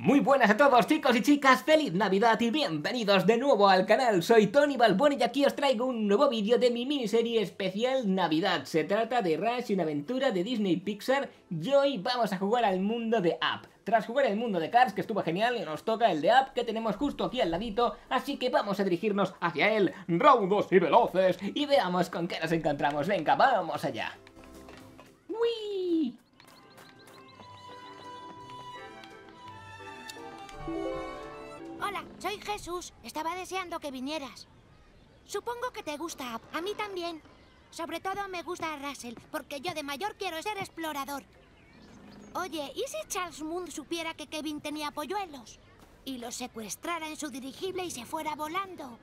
Muy buenas a todos chicos y chicas, feliz Navidad y bienvenidos de nuevo al canal, soy Tony Balbón y aquí os traigo un nuevo vídeo de mi miniserie especial Navidad. Se trata de Rush, una aventura de Disney Pixar y hoy vamos a jugar al mundo de App. Tras jugar el mundo de Cars, que estuvo genial, nos toca el de App que tenemos justo aquí al ladito, así que vamos a dirigirnos hacia él, raudos y veloces, y veamos con qué nos encontramos. Venga, vamos allá. ¡Uy! Hola, soy Jesús. Estaba deseando que vinieras. Supongo que te gusta. A mí también. Sobre todo me gusta Russell, porque yo de mayor quiero ser explorador. Oye, ¿y si Charles Moon supiera que Kevin tenía polluelos? Y lo secuestrara en su dirigible y se fuera volando.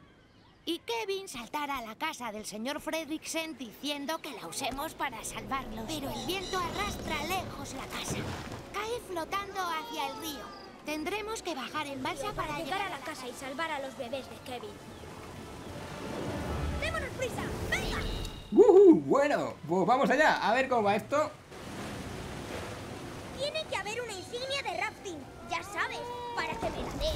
Y Kevin saltara a la casa del señor Fredricksen diciendo que la usemos para salvarlos. Pero el viento arrastra lejos la casa. Cae flotando hacia el río. Tendremos que bajar en balsa para llegar a la casa y salvar a los bebés de Kevin. ¡Démonos prisa! ¡Venga! Uh, bueno, pues vamos allá, a ver cómo va esto. Tiene que haber una insignia de rafting, ya sabes, para que me la den.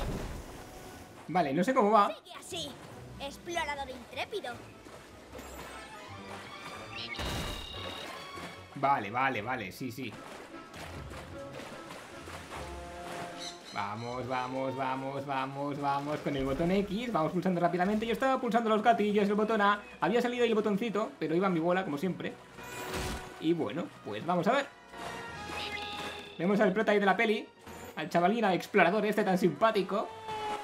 Vale, no sé cómo va. Sigue así, explorador intrépido. Vale, vale, vale, sí, sí. Vamos, vamos, vamos, vamos, vamos con el botón X Vamos pulsando rápidamente. Yo estaba pulsando los gatillos, el botón A Había salido ahí el botoncito, pero iba en mi bola como siempre. Y bueno, pues vamos a ver. Vemos al prota ahí de la peli Al chavalín, al explorador este tan simpático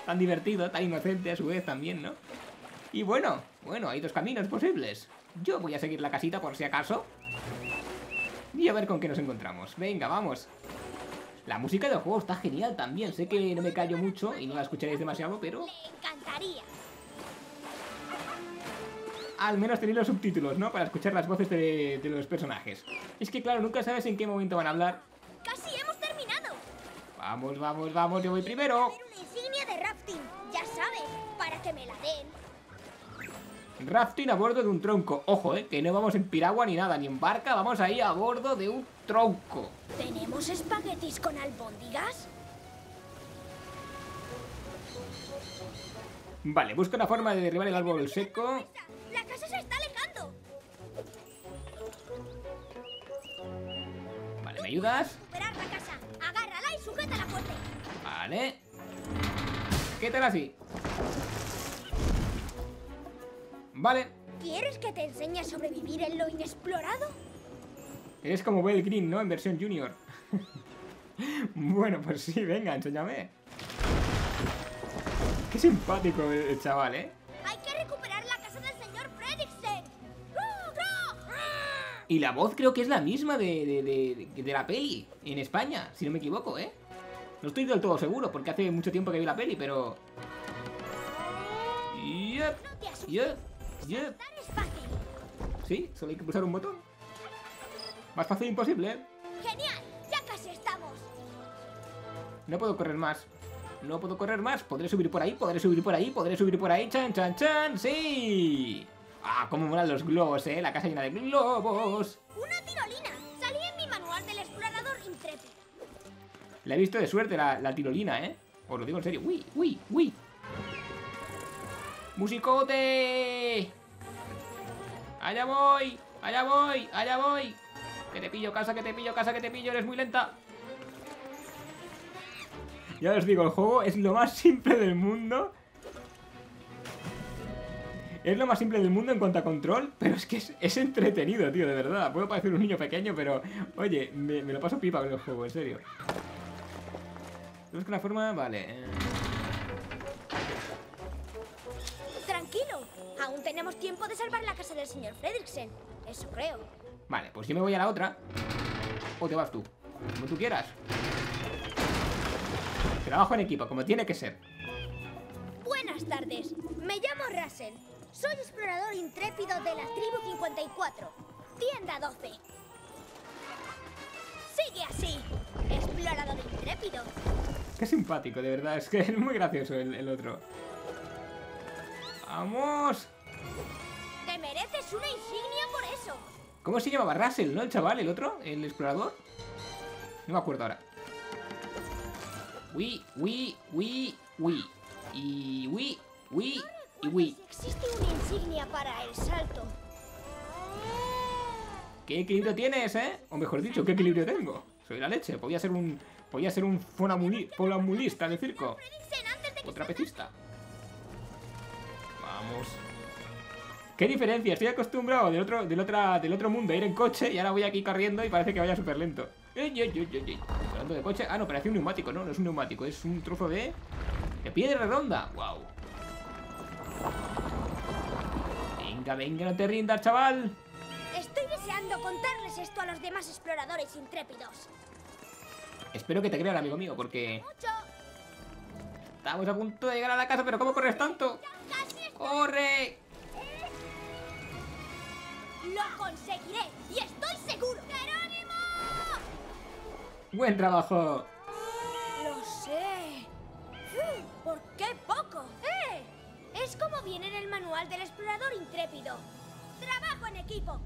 Tan divertido, tan inocente a su vez también, ¿no? Y bueno, bueno, hay dos caminos posibles. Yo voy a seguir la casita por si acaso. Y a ver con qué nos encontramos. Venga, vamos la música del juego está genial también. Sé que no me callo mucho y no la escucharéis demasiado, pero... Me encantaría. Al menos tenéis los subtítulos, ¿no? Para escuchar las voces de, de los personajes. Es que, claro, nunca sabes en qué momento van a hablar. ¡Casi hemos terminado! Vamos, vamos, vamos, yo voy primero. Rafting a bordo de un tronco. Ojo, eh, que no vamos en piragua ni nada, ni en barca, vamos ahí a bordo de un tronco. ¿Tenemos espaguetis con albóndigas? Vale, busca una forma de derribar el árbol seco. ¡La casa se está alejando! Vale, ¿me ayudas? La casa. Agárrala y sujétala fuerte. Vale. ¿Qué tal así? Vale. ¿Quieres que te enseñe a sobrevivir en lo inexplorado? Eres como Bell Green, ¿no? En versión junior. bueno, pues sí, venga, enséñame. Qué simpático el chaval, ¿eh? Hay que recuperar la casa del señor Fredricksen. Y la voz creo que es la misma de, de, de, de, la peli en España, si no me equivoco, ¿eh? No estoy del todo seguro, porque hace mucho tiempo que vi la peli, pero... Yep, yep, Sí, solo hay que pulsar un botón. Más fácil imposible, ¿eh? ¡Genial! ¡Ya casi estamos! No puedo correr más. No puedo correr más. Podré subir por ahí, podré subir por ahí, podré subir por ahí. ¡Chan, chan, chan! ¡Sí! ¡Ah, cómo molan los globos, eh! La casa llena de globos. ¡Una tirolina! Salí en mi manual del explorador intrépido. La he visto de suerte la, la tirolina, ¿eh? Os lo digo en serio. ¡Uy, uy, uy! ¡Musicote! ¡Allá voy! ¡Allá voy! ¡Allá voy! Que te pillo, casa, que te pillo, casa, que te pillo, eres muy lenta. Ya os digo, el juego es lo más simple del mundo. Es lo más simple del mundo en cuanto a control, pero es que es, entretenido, tío, de verdad. Puedo parecer un niño pequeño, pero, oye, me, lo paso pipa con el juego, en serio. Busca una forma, vale. Tenemos tiempo de salvar la casa del señor Fredricksen. Eso creo. Vale, pues yo me voy a la otra. O te vas tú, como tú quieras. Trabajo en equipo, como tiene que ser. Buenas tardes, me llamo Russell. Soy explorador intrépido de la tribu 54. Tienda 12. Sigue así, explorador intrépido. Qué simpático, de verdad. Es que es muy gracioso el, el otro. ¡Vamos! Una insignia por eso. ¿Cómo se llamaba? Russell, ¿no? El chaval, el otro, el explorador. No me acuerdo ahora. Uy, uy, uy, uy. Y uy, uy, y uy. Existe una insignia para el salto. ¿Qué equilibrio tienes, eh? O mejor dicho, ¿qué equilibrio tengo? Soy la leche. Podía ser un... Podía ser un fonamuli- fonambulista de circo. O trapecista. Vamos. ¿Qué diferencia? Estoy acostumbrado del otro, del, otra, del otro mundo a ir en coche y ahora voy aquí corriendo y parece que vaya súper lento. Ey, ey, ey, ey. Hablando de coche... Ah, no, parece un neumático, ¿no? No es un neumático, es un trozo de... De piedra redonda. Wow. Venga, venga, no te rindas, chaval. Estoy deseando contarles esto a los demás exploradores intrépidos. Espero que te crean, amigo mío, porque Mucho. estamos a punto de llegar a la casa, pero ¿cómo corres tanto? ¡Corre! Lo conseguiré y estoy seguro. ¡Jerónimo! ¡Buen trabajo! Lo sé. Uf, ¿Por qué poco? ¡Eh! Es como viene en el manual del explorador intrépido. Trabajo en equipo.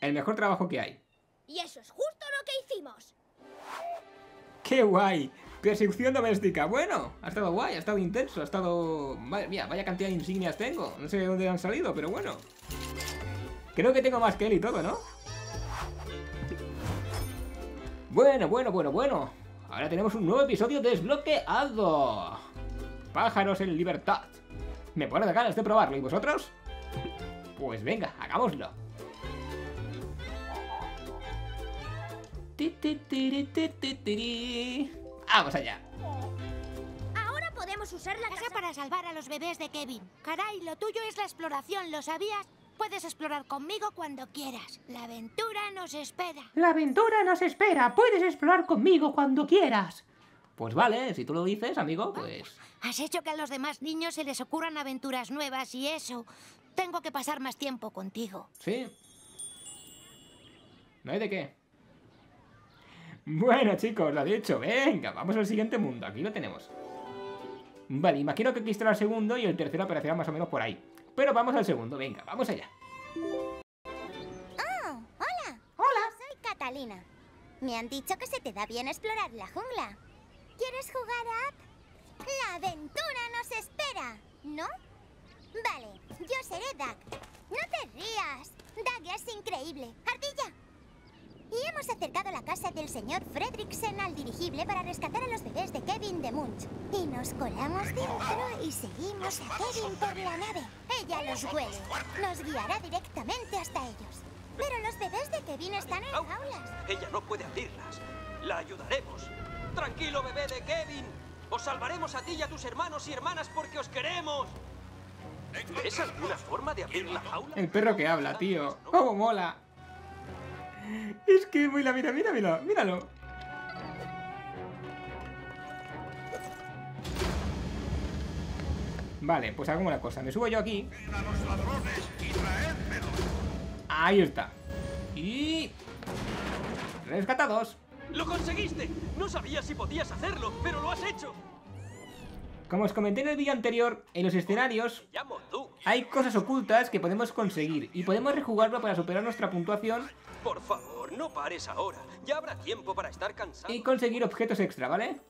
El mejor trabajo que hay. Y eso es justo lo que hicimos. ¡Qué guay! Persecución doméstica. Bueno, ha estado guay, ha estado intenso, ha estado... Madre mía, vaya cantidad de insignias tengo. No sé de dónde han salido, pero bueno. Creo que tengo más que él y todo, ¿no? Bueno, bueno, bueno, bueno. Ahora tenemos un nuevo episodio desbloqueado. Pájaros en libertad. Me pone de ganas de probarlo. ¿Y vosotros? Pues venga, hagámoslo. Vamos allá. Ahora podemos usar la casa para salvar a los bebés de Kevin. Caray, lo tuyo es la exploración, ¿lo sabías? Puedes explorar conmigo cuando quieras. La aventura nos espera. La aventura nos espera. Puedes explorar conmigo cuando quieras. Pues vale, si tú lo dices, amigo, pues... Has hecho que a los demás niños se les ocurran aventuras nuevas y eso. Tengo que pasar más tiempo contigo. Sí. No hay de qué. Bueno, chicos, lo dicho. Venga, vamos al siguiente mundo. Aquí lo tenemos. Vale, imagino que aquí estará el segundo y el tercero aparecerá más o menos por ahí. Pero vamos al segundo, venga, vamos allá. Oh, hola. Hola. Soy Catalina. Me han dicho que se te da bien explorar la jungla. ¿Quieres jugar a Up? La aventura nos espera, ¿no? Vale, yo seré Doug. No te rías. Doug es increíble. ¡Ardilla! Y hemos acercado la casa del señor Fredricksen al dirigible para rescatar a los bebés de Kevin de Munch. Y nos colamos dentro y seguimos a Kevin por la nave. Ella los huele. Nos guiará directamente hasta ellos. Pero los bebés de Kevin están en Au. jaulas. Ella no puede abrirlas. La ayudaremos. Tranquilo, bebé de Kevin. Os salvaremos a ti y a tus hermanos y hermanas porque os queremos. ¿Ves alguna forma de abrir la jaula? El perro que habla, tío. ¡Cómo mola! Es que mira, mira, mira, mira, míralo. Vale, pues hagamos una cosa. Me subo yo aquí. Ahí está. Y... Rescatados. ¡Lo conseguiste! No sabía si podías hacerlo, pero lo has hecho. Como os comenté en el vídeo anterior, en los escenarios hay cosas ocultas que podemos conseguir y podemos rejugarlo para superar nuestra puntuación Por favor, no pares ahora. Ya habrá tiempo para estar cansado. y conseguir objetos extra, ¿vale?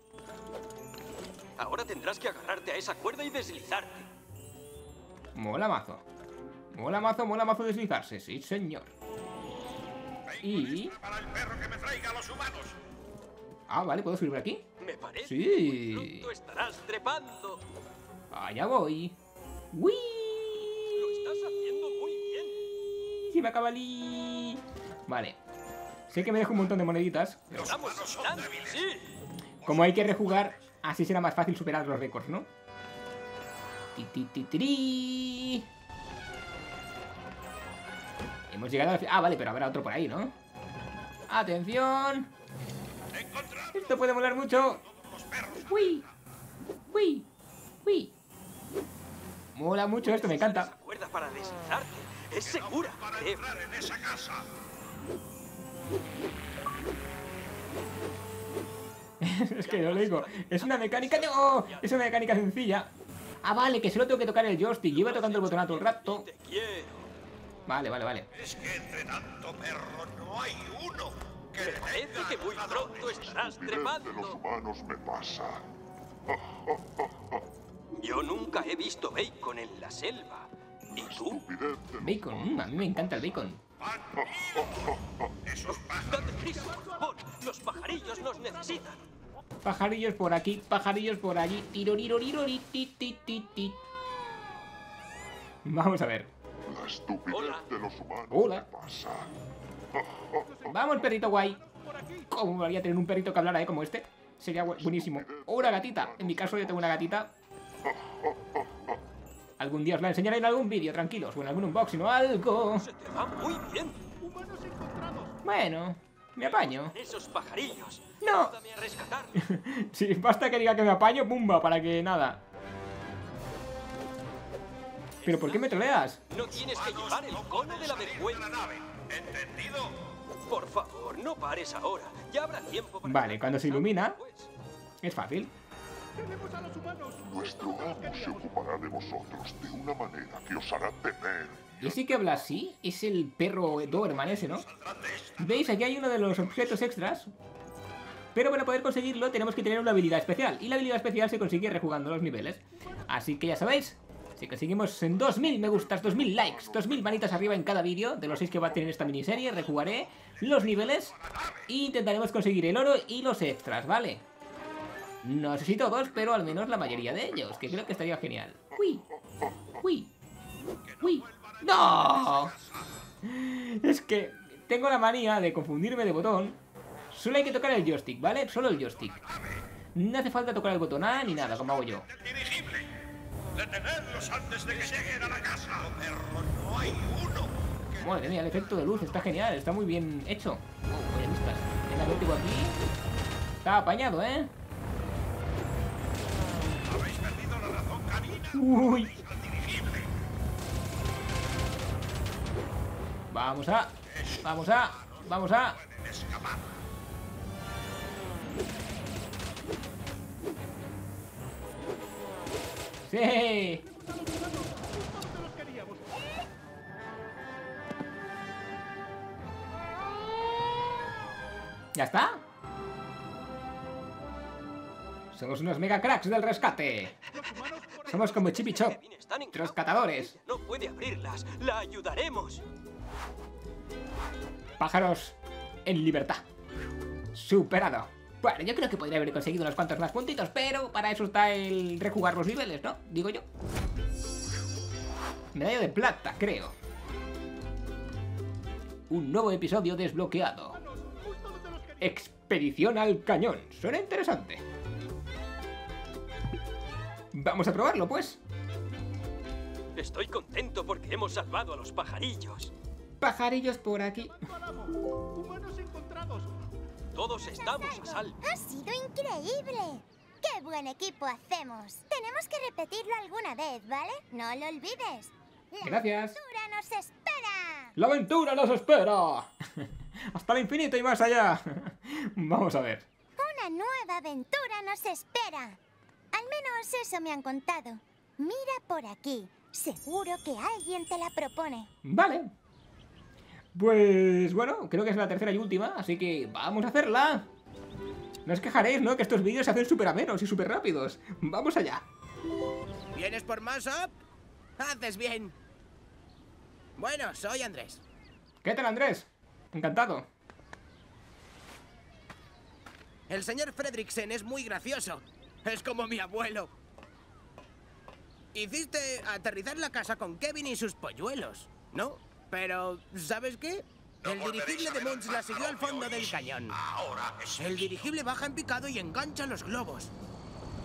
Ahora tendrás que agarrarte a esa cuerda y deslizarte. Mola mazo. Mola mazo, mola mazo deslizarse, sí señor. Y... Para el perro que me traiga a los humanos. Ah, vale, ¿puedo subir por aquí? Me parece. Sí. Pronto estarás trepando. Allá voy. ¡Uy! Lo estás haciendo muy bien. ¡Sí me acaba el... Vale. Sé que me dejo un montón de moneditas. pero Vamos, Titán, sí. como hay que rejugar, así será más fácil superar los récords, ¿no? Ti, ti, ti, tiri. Hemos llegado al... Ah, vale, pero habrá otro por ahí, ¿no? ¡Atención! Esto puede molar mucho. ¡Uy! ¡Uy! ¡Uy! Mola mucho esto, me encanta. cuerda para deslizarte. Es segura. Para entrar en esa casa. Es que yo lo digo. Es una mecánica... ¡No! Es una mecánica sencilla. Ah, vale, que solo tengo que tocar el joystick. Llevo tocando el botonato el rato. Vale, vale, vale. Es que entre tanto perro no hay uno. Me parece que muy pronto estarás estupidez de los trepando. humanos me pasa. Yo nunca he visto bacon en la selva. ¿Y tú? Bacon, mm, a mí me encanta el bacon. Date prisa. Los pajarillos nos necesitan. Pajarillos por aquí, pajarillos por allí. Tirorirorirorí, ti, ti, ti, ti. Vamos a ver. La estupidez Hola. de los humanos Hola. pasa. Vamos, perrito guay. ¿Cómo me tener un perrito que hablara, eh? Como este. Sería bu- buenísimo. O una gatita. En mi caso yo tengo una gatita. Algún día os la enseñaré en algún vídeo, tranquilos. O en algún unboxing o algo. Se te va muy bien. Bueno, me apaño. Esos pajarillos. No. A. Si basta que diga que me apaño, pumba, para que nada. ¿Pero por qué me troleas? No tienes que llevar el cono de la vergüenza. ¿Entendido? Por favor, no pares ahora. Ya habrá tiempo para... Vale, cuando se ilumina, Pues, es fácil. Nuestro amo se ocupará de vosotros de una manera que os hará temer. ¿Y ese que habla así? Es el perro Doberman ese, ¿no? ¿Veis? Aquí hay uno de los objetos extras. Pero para poder conseguirlo tenemos que tener una habilidad especial. Y la habilidad especial se consigue rejugando los niveles. Así que ya sabéis, si conseguimos en 2000 me gustas, 2000 likes, 2000 manitas arriba en cada vídeo de los 6 que va a tener esta miniserie, rejugaré los niveles e intentaremos conseguir el oro y los extras, ¿vale? No sé si todos, pero al menos la mayoría de ellos, que creo que estaría genial. ¡Uy! ¡Uy! ¡Uy! ¡No! Es que tengo la manía de confundirme de botón. Solo hay que tocar el joystick, ¿vale? Solo el joystick. No hace falta tocar el botón A ni nada, como hago yo. Dirigible. Detenerlos antes de que lleguen a la casa. Perro, no hay uno. Madre mía, el efecto de luz está genial, está muy bien hecho. Oh, vaya vistas. Tiene vértigo aquí. Está apañado, ¿eh? Uy. Vamos a. Vamos a. Vamos a. ¡Sí! ¿Ya está? Somos unos mega cracks del rescate. Somos como Chip y Chop, rescatadores. No puede abrirlas. La ayudaremos. Pájaros en libertad. Superado. Bueno, yo creo que podría haber conseguido unos cuantos más puntitos, pero para eso está el rejugar los niveles, ¿no? Digo yo. Medalla de plata, creo. Un nuevo episodio desbloqueado. Expedición al cañón. Suena interesante. Vamos a probarlo, pues. Estoy contento porque hemos salvado a los pajarillos. Pajarillos por aquí. Todos estamos a salvo. ¡Ha sido increíble! ¡Qué buen equipo hacemos! Tenemos que repetirlo alguna vez, ¿vale? No lo olvides. La Gracias. aventura nos espera! ¡La aventura nos espera! Hasta el infinito y más allá. Vamos a ver. Una nueva aventura nos espera. Al menos eso me han contado. Mira por aquí. Seguro que alguien te la propone. Vale. Pues bueno, creo que es la tercera y última, así que vamos a hacerla. No os quejaréis, ¿no? Que estos vídeos se hacen súper amenos y súper rápidos. Vamos allá. ¿Vienes por más, Up? Haces bien. Bueno, soy Andrés. ¿Qué tal, Andrés? Encantado. El señor Fredriksen es muy gracioso. Es como mi abuelo. Hiciste aterrizar la casa con Kevin y sus polluelos, ¿no? Pero, ¿sabes qué? El dirigible de Munch la siguió al fondo del cañón. Ahora es El dirigible baja en picado y engancha los globos.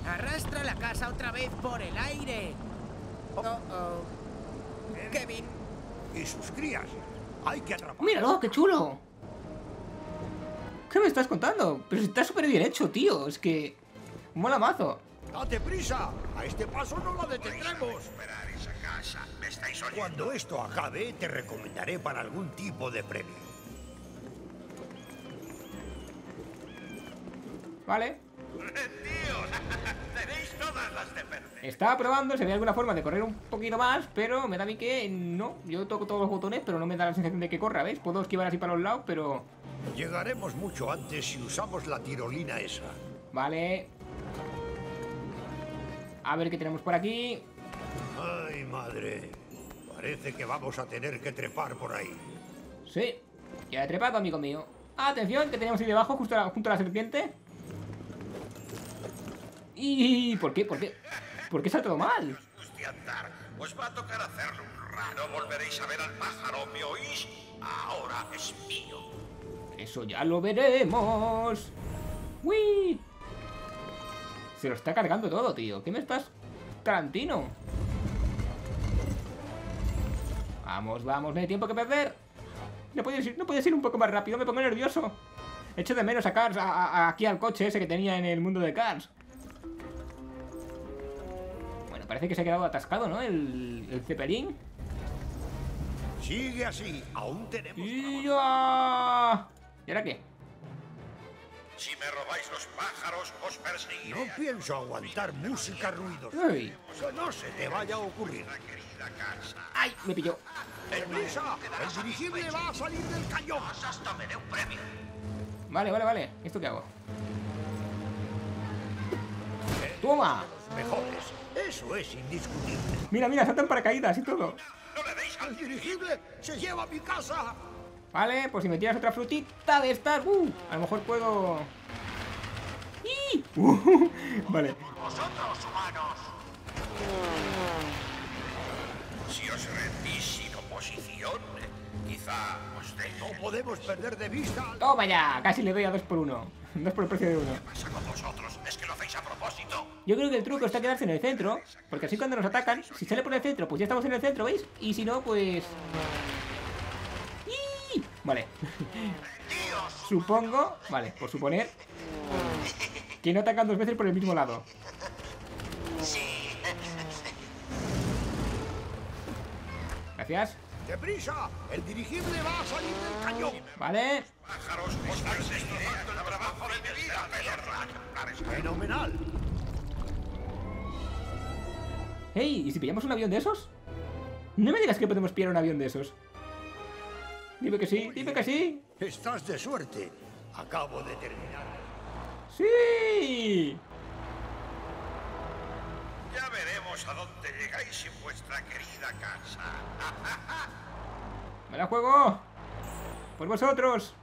Arrastra la casa otra vez por el aire. Oh, oh. Kevin, y sus crías. Hay que atrapar. ¡Míralo, qué chulo! ¿Qué me estás contando? Pero está súper bien hecho, tío. Es que... Mola mazo. ¡Date prisa! A este paso no la detendremos. Esperar esa casa. ¿Me estáis oyendo? Cuando esto acabe, te recomendaré para algún tipo de premio. Vale. Tíos, tenéis todas las de perder. Estaba probando si había alguna forma de correr un poquito más, pero me da a mí que no. Yo toco todos los botones, pero no me da la sensación de que corra, ¿veis? Puedo esquivar así para los lados, pero Llegaremos mucho antes si usamos la tirolina esa. Vale. A ver qué tenemos por aquí. Ay, madre. Parece que vamos a tener que trepar por ahí. Sí. Ya he trepado, amigo mío. Atención, que tenemos ahí debajo, justo a- junto a la serpiente. ¿Y por qué? ¿Por qué? ¿Por qué saltado mal? de andar. Os va a tocar hacerlo un rato. No volveréis a ver al pájaro, ¿me oís? Ahora es mío. Eso ya lo veremos. ¡Uy! Se lo está cargando todo, tío. ¿Qué me estás... Tarantino? Vamos, vamos, no hay tiempo que perder. No puedes ir, no puedes ir un poco más rápido, me pongo nervioso. Echo de menos a Cars, a- aquí al coche ese que tenía en el mundo de Cars. Bueno, parece que se ha quedado atascado, ¿no? El, el Zeppelin. Sigue así. Aún tenemos... Ya... ¿Y ahora qué? Si me robáis los pájaros, os perseguiré. No pienso aguantar música ruidosa. ¡Uy! Que no se te vaya a ocurrir. ¡Ay! Me pilló. ¡Deprisa! ¡El dirigible va a salir del cañón! Hasta me dé un premio. Vale, vale, vale. ¿Esto qué hago? ¡Toma! Mejores. Eso es indiscutible. Mira, mira, saltan paracaídas y todo. ¡No le deis ¡El dirigible se lleva a mi casa! Vale, pues si me tiras otra frutita de estas, uh, a lo mejor puedo... ¡Ih! Uh, vale. Vosotros, humanos. Si os rendís sin oposición, quizá os. No podemos perder de vista... Toma ya, casi le doy a dos por uno. Dos por el precio de uno. pasa con vosotros? ¿Es que lo hacéis a propósito? Yo creo que el truco está quedarse en el centro, porque así cuando nos atacan, si sale por el centro, pues ya estamos en el centro, ¿veis? Y si no, pues... Vale. Supongo, vale, por suponer, que no atacan dos veces por el mismo lado. Gracias. ¡Deprisa! ¡El dirigible va a salir del cañón! Vale. Pájaros, os perseguiré hasta el trabajo de mi vida, perra. ¡Fenomenal! Hey, ¿y si pillamos un avión de esos? No me digas que podemos pillar un avión de esos. Dime que sí, dime que sí. Estás de suerte. Acabo de terminar. ¡Sí! Ya veremos a dónde llegáis en vuestra querida casa. ¡Me la juego! ¡Por vosotros!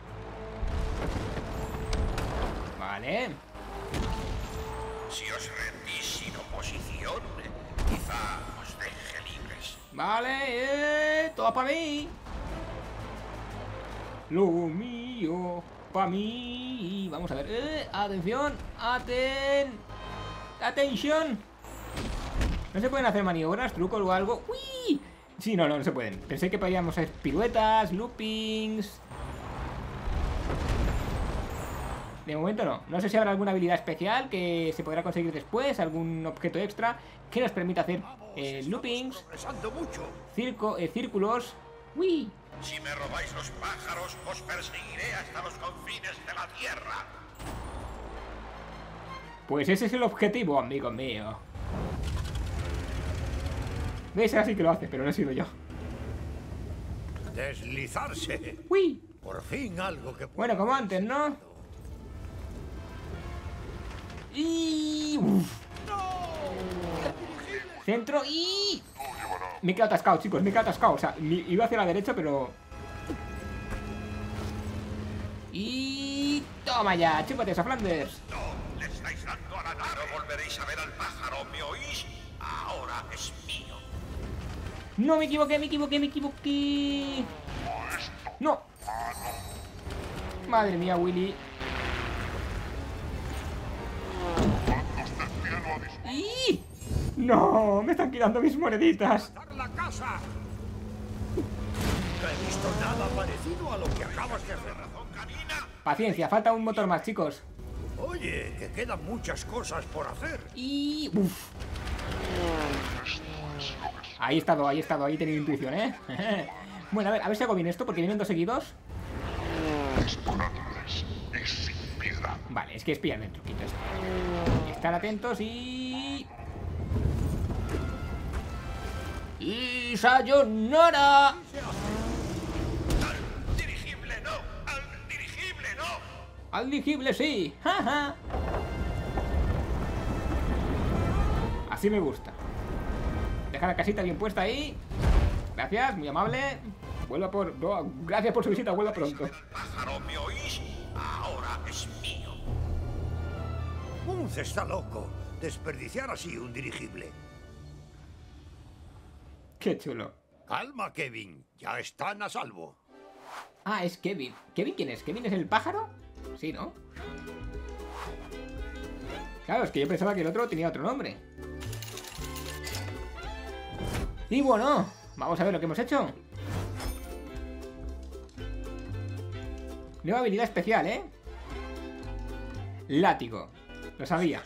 Vale. Si os rendís sin oposición, quizá os deje libres. Vale, eh, todo para mí. Lo mío, para mí. Vamos a ver, eh, atención, aten... Atención. No se pueden hacer maniobras, trucos o algo. ¡Uy! Sí, no, no, no se pueden. Pensé que podíamos hacer piruetas, loopings. De momento no. No sé si habrá alguna habilidad especial que se podrá conseguir después, algún objeto extra que nos permita hacer eh, loopings, mucho. circo, eh, círculos. ¡Uy! Si me robáis los pájaros, os perseguiré hasta los confines de la tierra. Pues ese es el objetivo, amigo mío. ¿Veis? Ahora sí que lo hace, pero no he sido yo. Deslizarse. ¡Uy! Por fin algo que... Bueno, como antes, ¿no? Y... uf. Centro y... Me he quedado atascado, chicos, me he quedado atascado. O sea, iba hacia la derecha, pero... Y... Toma ya, chúpate esa Flanders. No. No ¿me oís? Ahora es mío. No, me equivoqué, me equivoqué, me equivoqué. No. Madre mía, Willy. ¡Y! No, me están quitando mis moneditas. ¡Dar la casa! No he visto nada parecido a lo que acabas de hacer. Paciencia, falta un motor más, chicos. Oye, que quedan muchas cosas por hacer. Y... Uf. Ahí he estado, ahí he estado, ahí he tenido intuición, ¿eh? bueno, a ver, a ver si hago bien esto, porque vienen dos seguidos. Vale, es que es pillarme el truquito este. Estar atentos y... ¡Y sayonara! ¡Dirigible, no! ¡Al dirigible! ¡Al dirigible, sí! ¡Ja, ja! Así me gusta. Deja la casita bien puesta ahí. Gracias, muy amable. Vuelva por... no, gracias por su visita, vuelva pronto. Pájaro, ¿me oís? Ahora es mío. Munz está loco. Desperdiciar así un dirigible. Qué chulo. Calma, Kevin. Ya están a salvo. Ah, es Kevin. ¿Kevin quién es? ¿Kevin es el pájaro? Sí, ¿no? Claro, es que yo pensaba que el otro tenía otro nombre. Y bueno, vamos a ver lo que hemos hecho. Nueva habilidad especial, ¿eh? Látigo. Lo sabía.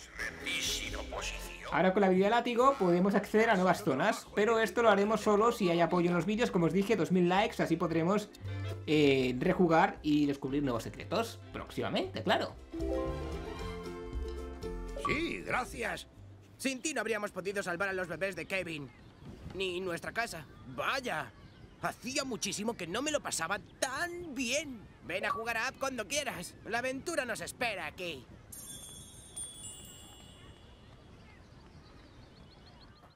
Ahora con la habilidad látigo podemos acceder a nuevas zonas, pero esto lo haremos solo si hay apoyo en los vídeos, como os dije, 2000 likes, así podremos eh, rejugar y descubrir nuevos secretos próximamente, claro. Sí, gracias. Sin ti no habríamos podido salvar a los bebés de Kevin. Ni nuestra casa. Vaya. Hacía muchísimo que no me lo pasaba tan bien. Ven a jugar a App cuando quieras. La aventura nos espera aquí.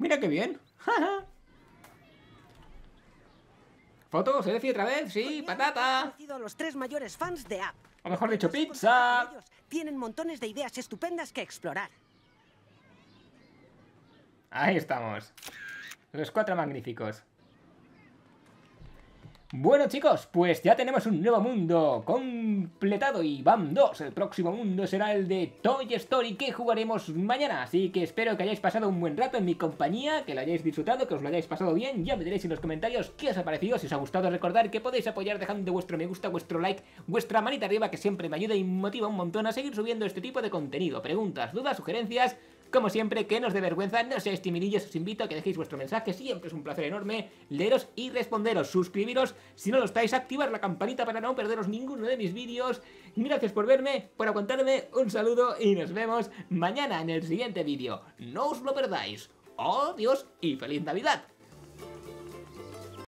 Mira qué bien. Foto, selfie otra vez, sí, patata. a los tres mayores fans de App. O mejor dicho, pizza. Tienen montones de ideas estupendas que explorar. Ahí estamos. Los cuatro magníficos. Bueno chicos, pues ya tenemos un nuevo mundo completado y van dos. El próximo mundo será el de Toy Story que jugaremos mañana. Así que espero que hayáis pasado un buen rato en mi compañía, que lo hayáis disfrutado, que os lo hayáis pasado bien. Ya me diréis en los comentarios qué os ha parecido, si os ha gustado. Recordar que podéis apoyar dejando vuestro me gusta, vuestro like, vuestra manita arriba que siempre me ayuda y motiva un montón a seguir subiendo este tipo de contenido. Preguntas, dudas, sugerencias... Como siempre, que nos dé vergüenza, no seáis timidillos, os invito a que dejéis vuestro mensaje, siempre es un placer enorme leeros y responderos, suscribiros, si no lo estáis, activar la campanita para no perderos ninguno de mis vídeos. Gracias por verme, por aguantarme, un saludo y nos vemos mañana en el siguiente vídeo. No os lo perdáis. Adiós y feliz Navidad.